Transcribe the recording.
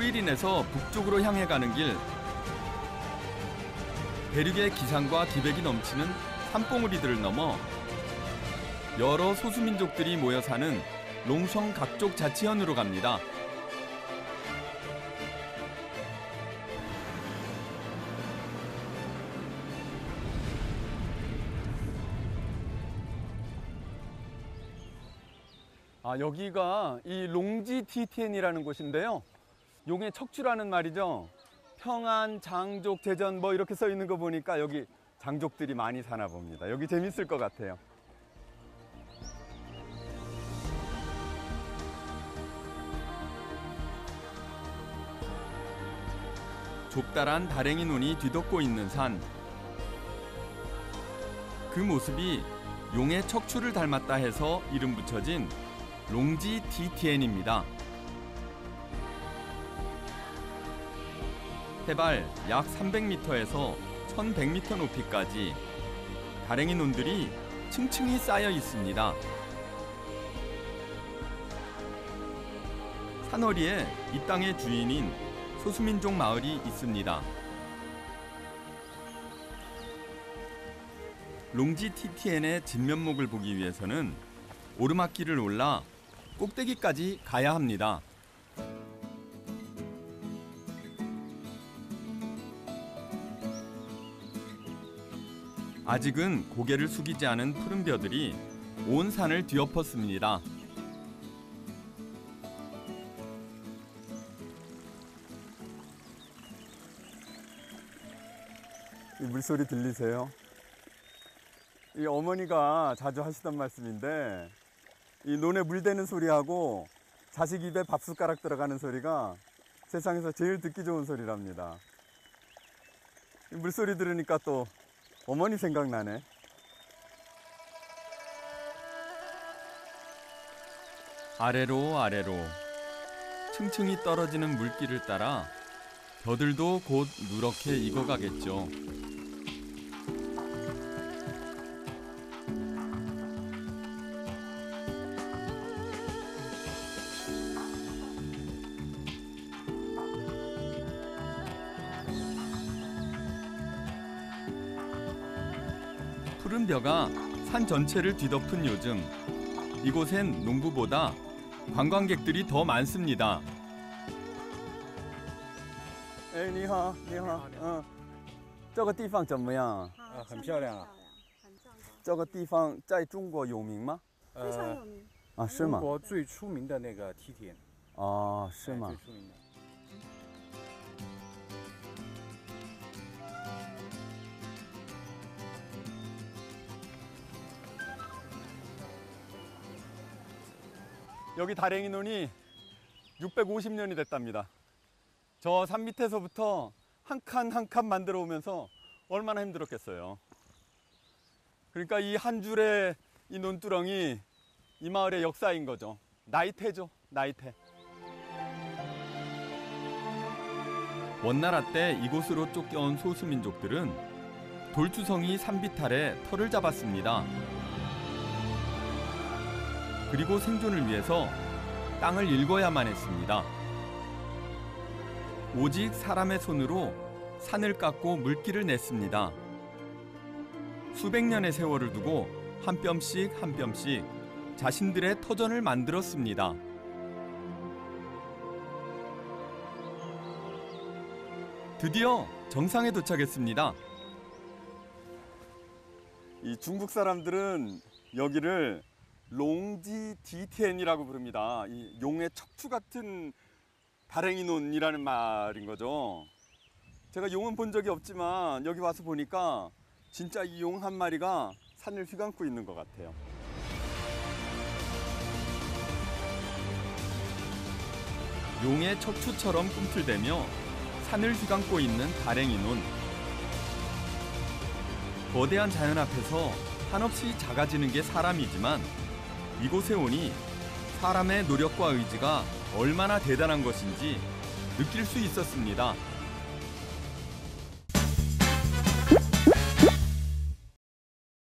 뿌이린에서 북쪽으로 향해 가는 길. 대륙의 기상과 기백이 넘치는 산봉우리들을 넘어 여러 소수민족들이 모여 사는 롱성 각족 자치현으로 갑니다. 아, 여기가 이 롱지 TTN이라는 곳인데요. 용의 척추라는 말이죠. 평안, 장족, 제전 뭐 이렇게 써 있는 거 보니까 여기 장족들이 많이 사나 봅니다. 여기 재밌을 것 같아요. 좁다란 다랭이 눈이 뒤덮고 있는 산. 그 모습이 용의 척추를 닮았다 해서 이름 붙여진 롱지 DTN입니다. 해발 약 300m에서 1100m 높이까지 다랭이 논들이 층층이 쌓여 있습니다. 산허리에 이 땅의 주인인 소수민족 마을이 있습니다. 롱지 TTN의 진면목을 보기 위해서는 오르막길을 올라 꼭대기까지 가야 합니다. 아직은 고개를 숙이지 않은 푸른 벼들이 온 산을 뒤엎었습니다. 이 물소리 들리세요? 이 어머니가 자주 하시던 말씀인데 이 논에 물 대는 소리하고 자식 입에 밥 숟가락 들어가는 소리가 세상에서 제일 듣기 좋은 소리랍니다. 이 물소리 들으니까 또 어머니 생각나네. 아래로 아래로 층층이 떨어지는 물길을 따라 벼들도 곧 누렇게 익어가겠죠. 푸른 벼가 산 전체를 뒤덮은 요즘 이곳엔 농부보다 관광객들이 더 많습니다. 에이, 你好,你好.嗯,这个地方怎么样?啊很漂亮啊很壮观，这个地方在中国有名吗?非常有名。啊,是中吗?国最出名的那个梯田，啊,是哎吗?最出名的。 여기 다랭이 논이 650년이 됐답니다. 저 산 밑에서부터 한 칸 한 칸 만들어 오면서 얼마나 힘들었겠어요. 그러니까 이 한 줄의 이 논두렁이 이 마을의 역사인 거죠. 나이테죠, 나이테. 원나라 때 이곳으로 쫓겨온 소수민족들은 돌투성이 산비탈에 터를 잡았습니다. 그리고 생존을 위해서 땅을 일궈야만 했습니다. 오직 사람의 손으로 산을 깎고 물길을 냈습니다. 수백 년의 세월을 두고 한 뼘씩 한 뼘씩 자신들의 터전을 만들었습니다. 드디어 정상에 도착했습니다. 이 중국 사람들은 여기를 롱지 DTN이라고 부릅니다. 이 용의 척추 같은 다랭이 논이라는 말인 거죠. 제가 용은 본 적이 없지만 여기 와서 보니까 진짜 이 용 한 마리가 산을 휘감고 있는 것 같아요. 용의 척추처럼 꿈틀대며 산을 휘감고 있는 다랭이 논. 거대한 자연 앞에서 한없이 작아지는 게 사람이지만 이곳에 오니 사람의 노력과 의지가 얼마나 대단한 것인지 느낄 수 있었습니다.